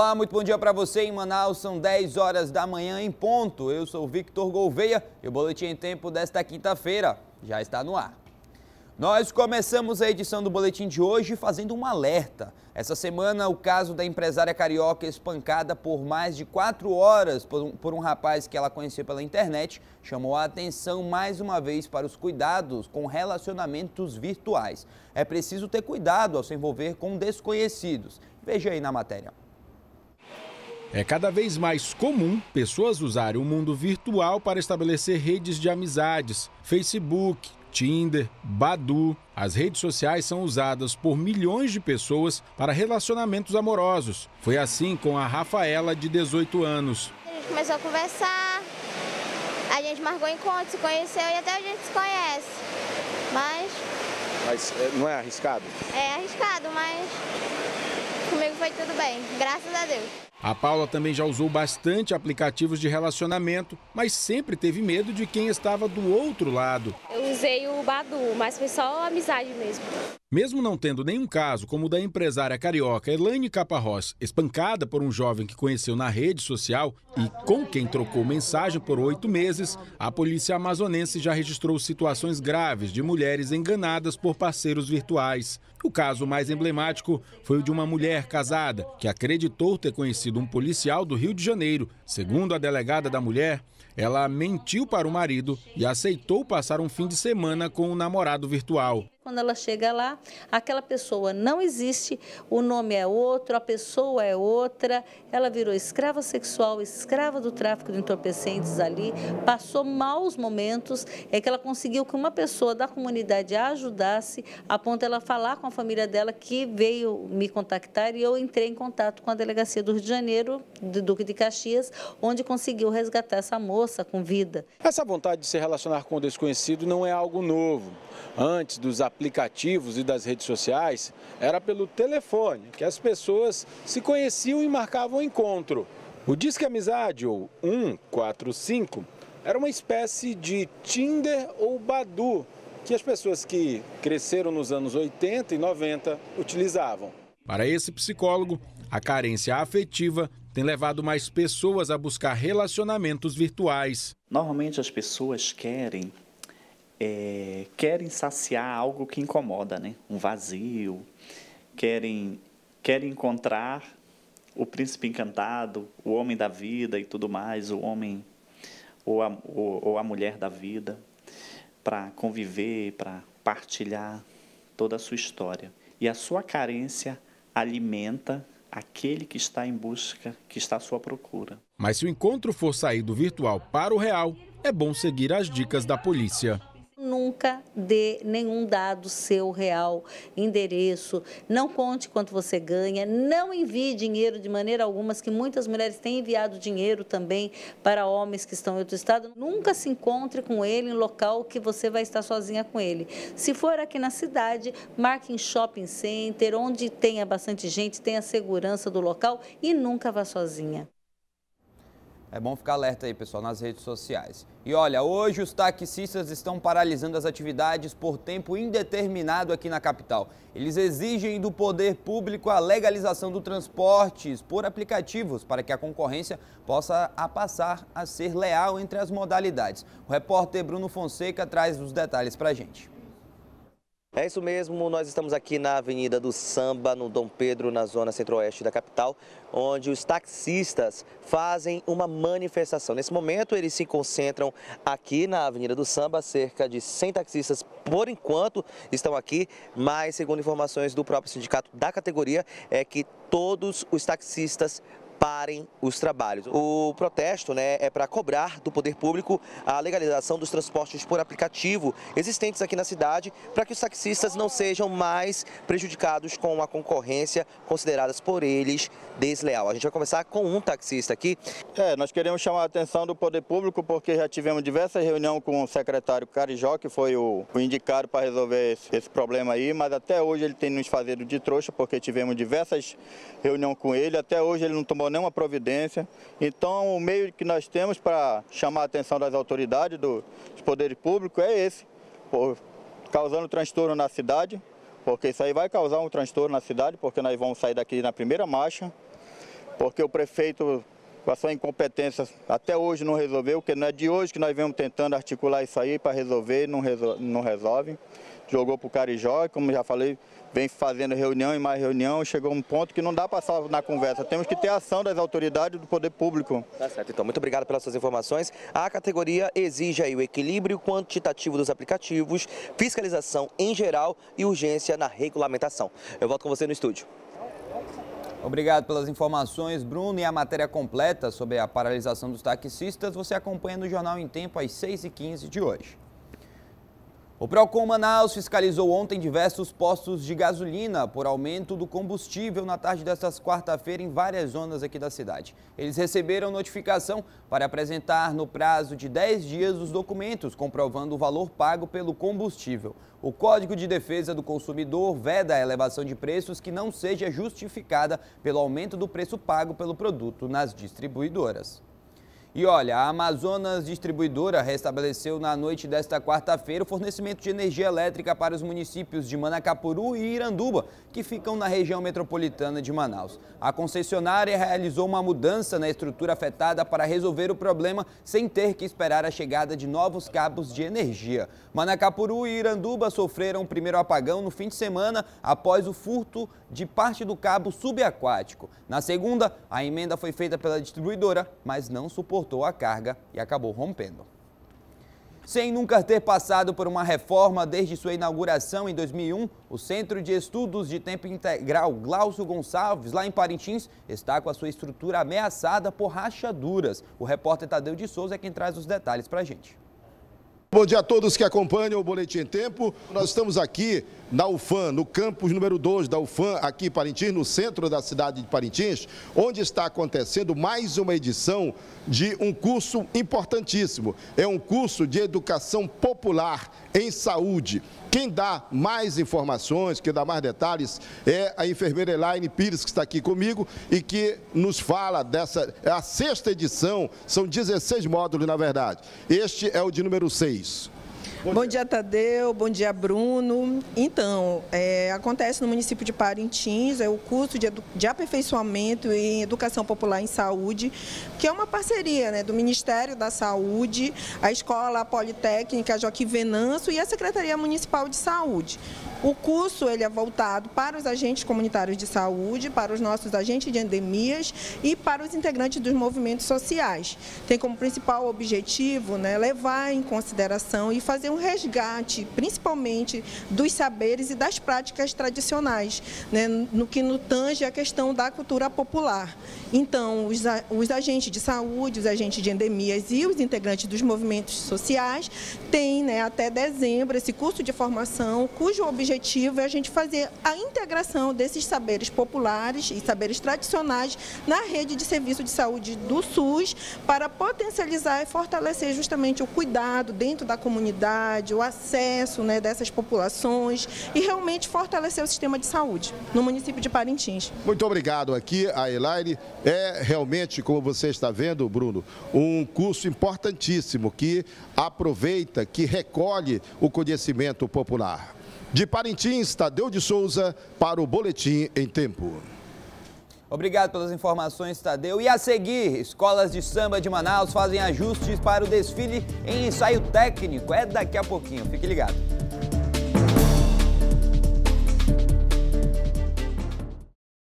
Olá, muito bom dia para você em Manaus. São 10 horas da manhã em ponto. Eu sou Victor Gouveia e o Boletim em Tempo desta quinta-feira já está no ar. Nós começamos a edição do boletim de hoje fazendo um alerta. Essa semana, o caso da empresária carioca espancada por mais de quatro horas por um, por um, rapaz que ela conheceu pela internet chamou a atenção mais uma vez para os cuidados com relacionamentos virtuais. É preciso ter cuidado ao se envolver com desconhecidos. Veja aí na matéria. É cada vez mais comum pessoas usarem o mundo virtual para estabelecer redes de amizades, Facebook, Tinder, Badu. As redes sociais são usadas por milhões de pessoas para relacionamentos amorosos. Foi assim com a Rafaela, de 18 anos. A gente começou a conversar, a gente marcou encontro, se conheceu e até a gente se conhece. Mas. Mas é, não é arriscado? É arriscado, mas comigo foi tudo bem, graças a Deus. A Paula também já usou bastante aplicativos de relacionamento, mas sempre teve medo de quem estava do outro lado. Eu usei o Badu, mas foi só amizade mesmo. Mesmo não tendo nenhum caso como o da empresária carioca Elaine Caparrós, espancada por um jovem que conheceu na rede social e com quem trocou mensagem por oito meses, a polícia amazonense já registrou situações graves de mulheres enganadas por parceiros virtuais. O caso mais emblemático foi o de uma mulher casada que acreditou ter conhecido um policial do Rio de Janeiro. Segundo a delegada da mulher, ela mentiu para o marido e aceitou passar um fim de semana com o namorado virtual. Quando ela chega lá, aquela pessoa não existe, o nome é outro, a pessoa é outra, ela virou escrava sexual, escrava do tráfico de entorpecentes ali, passou maus momentos, é que ela conseguiu que uma pessoa da comunidade a ajudasse, a ponto ela falar com a família dela que veio me contactar e eu entrei em contato com a delegacia do Rio de Janeiro, do Duque de Caxias, onde conseguiu resgatar essa moça com vida. Essa vontade de se relacionar com o desconhecido não é algo novo. Antes dos aplicativos e das redes sociais, era pelo telefone que as pessoas se conheciam e marcavam encontro. O Disque Amizade, ou 145, era uma espécie de Tinder ou Badu, que as pessoas que cresceram nos anos 80 e 90 utilizavam. Para esse psicólogo, a carência afetiva tem levado mais pessoas a buscar relacionamentos virtuais. Normalmente as pessoas querem é, querem saciar algo que incomoda, né? um vazio, querem, querem encontrar o príncipe encantado, o homem da vida e tudo mais, o homem ou a, ou, ou a mulher da vida, para conviver, para partilhar toda a sua história. E a sua carência alimenta aquele que está em busca, que está à sua procura. Mas se o encontro for sair do virtual para o real, é bom seguir as dicas da polícia nunca dê nenhum dado seu real, endereço, não conte quanto você ganha, não envie dinheiro de maneira alguma, que muitas mulheres têm enviado dinheiro também para homens que estão em outro estado. Nunca se encontre com ele em local que você vai estar sozinha com ele. Se for aqui na cidade, marque em shopping center, onde tenha bastante gente, tenha segurança do local e nunca vá sozinha. É bom ficar alerta aí, pessoal, nas redes sociais. E olha, hoje os taxistas estão paralisando as atividades por tempo indeterminado aqui na capital. Eles exigem do poder público a legalização do transportes por aplicativos para que a concorrência possa a passar a ser leal entre as modalidades. O repórter Bruno Fonseca traz os detalhes para a gente. É isso mesmo, nós estamos aqui na Avenida do Samba, no Dom Pedro, na zona centro-oeste da capital, onde os taxistas fazem uma manifestação. Nesse momento, eles se concentram aqui na Avenida do Samba, cerca de 100 taxistas, por enquanto, estão aqui, mas, segundo informações do próprio sindicato da categoria, é que todos os taxistas parem os trabalhos. O protesto né, é para cobrar do poder público a legalização dos transportes por aplicativo existentes aqui na cidade, para que os taxistas não sejam mais prejudicados com a concorrência consideradas por eles desleal. A gente vai conversar com um taxista aqui. É, nós queremos chamar a atenção do poder público porque já tivemos diversas reuniões com o secretário Carijó, que foi o, o indicado para resolver esse, esse, problema aí, mas até hoje ele tem nos fazido de trouxa porque tivemos diversas reuniões com ele, até hoje ele não tomou nenhuma providência. Então, o meio que nós temos para chamar a atenção das autoridades, do, dos poderes públicos, é esse, por, causando transtorno na cidade, porque isso aí vai causar um transtorno na cidade, porque nós vamos sair daqui na primeira marcha, porque o prefeito, com a sua incompetência, até hoje não resolveu, porque não é de hoje que nós vemos tentando articular isso aí para resolver, não, resol não resolve. Jogou para o Carijó, como já falei, vem fazendo reunião e mais reunião, chegou um ponto que não dá para só na conversa. Temos que ter ação das autoridades do poder público. Tá certo, então. Muito obrigado pelas suas informações. A categoria exige aí o equilíbrio quantitativo dos aplicativos, fiscalização em geral e urgência na regulamentação. Eu volto com você no estúdio. Obrigado pelas informações, Bruno. E a matéria completa sobre a paralisação dos taxistas você acompanha no Jornal em Tempo às 6h15 de hoje. O Procon Manaus fiscalizou ontem diversos postos de gasolina por aumento do combustível na tarde desta quarta-feira em várias zonas aqui da cidade. Eles receberam notificação para apresentar no prazo de 10 dias os documentos comprovando o valor pago pelo combustível. O Código de Defesa do Consumidor veda a elevação de preços que não seja justificada pelo aumento do preço pago pelo produto nas distribuidoras. E olha, a Amazonas Distribuidora restabeleceu na noite desta quarta-feira o fornecimento de energia elétrica para os municípios de Manacapuru e Iranduba, que ficam na região metropolitana de Manaus. A concessionária realizou uma mudança na estrutura afetada para resolver o problema sem ter que esperar a chegada de novos cabos de energia. Manacapuru e Iranduba sofreram o primeiro apagão no fim de semana após o furto de parte do cabo subaquático. Na segunda, a emenda foi feita pela distribuidora, mas não suportou suportou a carga e acabou rompendo. Sem nunca ter passado por uma reforma desde sua inauguração em 2001, o Centro de Estudos de Tempo Integral Glaucio Gonçalves, lá em Parintins, está com a sua estrutura ameaçada por rachaduras. O repórter Tadeu de Souza é quem traz os detalhes para a gente. Bom dia a todos que acompanham o Boletim em Tempo. Nós estamos aqui na UFAM, no campus número 2 da UFAM, aqui em Parintins, no centro da cidade de Parintins, onde está acontecendo mais uma edição de um curso importantíssimo. É um curso de educação popular em saúde. Quem dá mais informações, quem dá mais detalhes, é a enfermeira Elaine Pires, que está aqui comigo e que nos fala dessa. É a sexta edição, são 16 módulos, na verdade. Este é o de número 6. Bom, bom dia. dia, Tadeu. Bom dia, Bruno. Então, é, acontece no município de Parintins, é o curso de, de, aperfeiçoamento em educação popular em saúde, que é uma parceria né, do Ministério da Saúde, a Escola Politécnica Joaquim Venâncio e a Secretaria Municipal de Saúde. O curso ele é voltado para os agentes comunitários de saúde, para os nossos agentes de endemias e para os integrantes dos movimentos sociais. Tem como principal objetivo né, levar em consideração e fazer um resgate, principalmente dos saberes e das práticas tradicionais, né, no que no tange a questão da cultura popular. Então, os, os agentes de saúde, os agentes de endemias e os integrantes dos movimentos sociais têm né, até dezembro esse curso de formação, cujo objetivo objetivo é a gente fazer a integração desses saberes populares e saberes tradicionais na rede de serviço de saúde do SUS para potencializar e fortalecer justamente o cuidado dentro da comunidade, o acesso né, dessas populações e realmente fortalecer o sistema de saúde no município de Parintins. Muito obrigado aqui a Elaine. É realmente, como você está vendo, Bruno, um curso importantíssimo que aproveita, que recolhe o conhecimento popular. De Parintins, Tadeu de Souza, para o Boletim em Tempo. Obrigado pelas informações, Tadeu. E a seguir, escolas de samba de Manaus fazem ajustes para o desfile em ensaio técnico. É daqui a pouquinho, fique ligado.